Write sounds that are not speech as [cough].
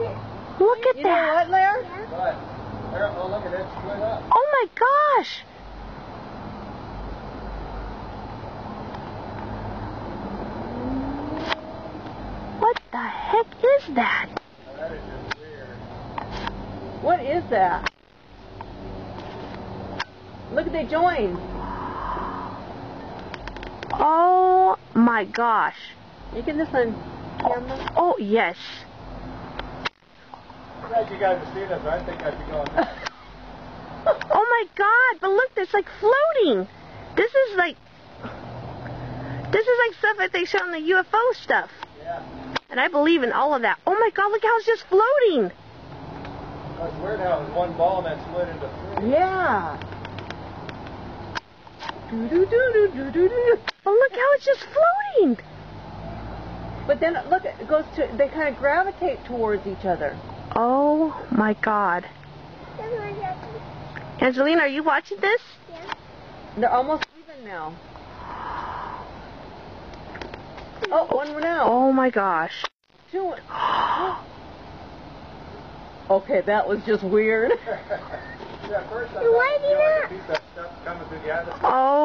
Look at You know that. what, Lair? What? Oh, look at it. Oh my gosh. What the heck is that? That is just weird. What is that? Look, at they joined. Oh my gosh. You get this on camera? Oh yes. Glad you guys have seen us. I think I'd be going. Oh my god, but look, it's like floating. This is like this is like stuff that they show in the UFO stuff. Yeah. And I believe in all of that. Oh my god, look how it's just floating. It's weird how it was one ball and then split into three. Yeah. Do do do do do do do. But look how it's just floating. But then look, it goes to. They kind of gravitate towards each other. Oh my god. Angelina, are you watching this? They're almost even now. [gasps] Oh, one more now. Oh my gosh. Two. [gasps] Okay, that was just weird. [laughs] yeah, first I Why thought, do you know, that? like a piece stuff coming through the atmosphere. Oh Here.